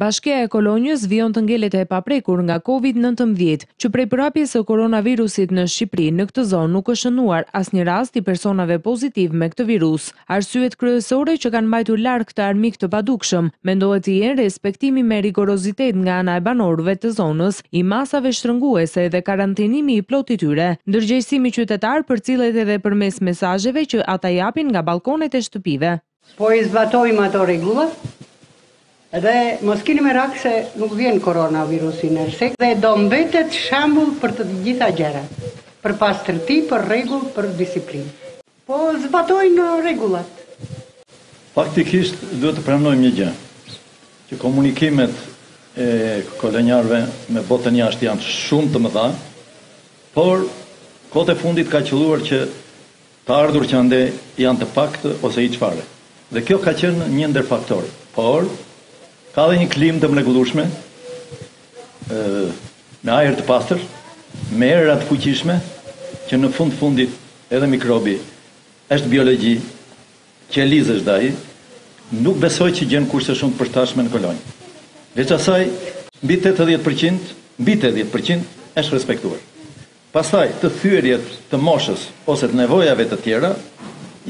Bashkia e Kolonjës vijon të ngelet e paprekur nga Covid nëntëmbëdhjetë. Që prej përhapjes së koronavirusit në Shqipëri, në këtë zonë nuk është shënuar asnjë rast i personave pozitivë me këtë virus. Arsyet kryesore që kanë mbajtur larg këtë armik të padukshëm, mendohet të jenë respektimi me rigorozitet nga ana e banorëve të zonës i masave shtrënguese dhe karantinimi i plotë i tyre. Ndërgjegjësimi qytetar përcillet edhe përmes mesazheve që ata japin nga ballkonet e shtëpive. Po i zbatojmë ato rregulla dhe mos kini merak se nuk vjen koronavirusi në Ersekë dhe do mbetet shembull për të gjitha gjërat, për pastërti, për rregull, për disiplinë. Po zbatojnë rregullat. Faktikisht duhet të pranojmë një gjë, që komunikimet e kolonjarëve me botën jashtë janë shumë të mëdha, por kohët e fundit ka qëlluar që Të ardhur që ande janë të paktë ose hiç fare dhe kjo ka qenë një ndër faktorët. Por, ka dhe një klimë të mrekullueshme me ajër të pastër, me era të fuqishme që në fund fundit edhe mikrobi është biologji, qelizë është dhe ai, nuk besoj që gjen kushte shumë të përshtatshme në Kolonjë. Veç asaj, mbi tetëdhjetë për qind, mbi tetëdhjetë për qind është respektuar. Pastaj të thyerjet të moshës ose të nevojave të tjera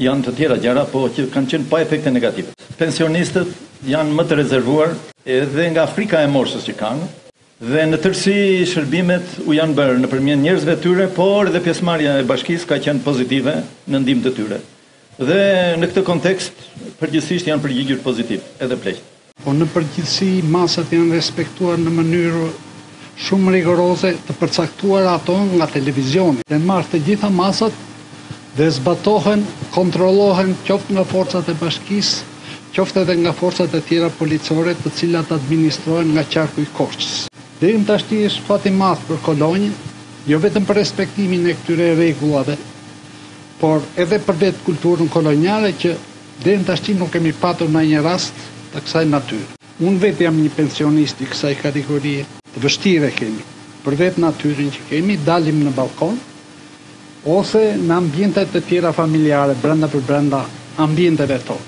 janë të tjera gjëra po që kanë qenë pa efekte negative. Pensionistët janë më të rezervuar edhe nga frika e moshës që kanë dhe në tërësi shërbimet u janë bërë nëpërmjet njerëzve të tyre por edhe pjesëmarrja e bashkisë ka qenë pozitive në ndihmë të tyre. Dhe në këtë kontekst, përgjithësisht janë përgjigjur pozitiv edhe pleqtë. Por në përgjithësi masat janë respektuar në mënyrë shumë rigoroze të përcaktuar ato nga televizioni. Janë marrë të gjitha masat dhe zbatohen, kontrollohen qoftë nga forcat e bashkisë, qoftë edhe nga forcat e tjera policore të cilat administrohen nga qarku i Korçës. Deri më tashti është fat i madh për Kolonjën, jo vetëm për respektimin e këtyre rregullave, por edhe për vetë kulturën kolonjare që deri më tashti nuk kemi patur ndonjë rast të kësaj natyre. Unë vetë jam një pensionist i kësaj kategorie. Të vështirë e kemi. Për vetë natyrën që kemi, dalim në ballkon ose në ambiente të tjera familjare brenda përbrenda ambienteve tona.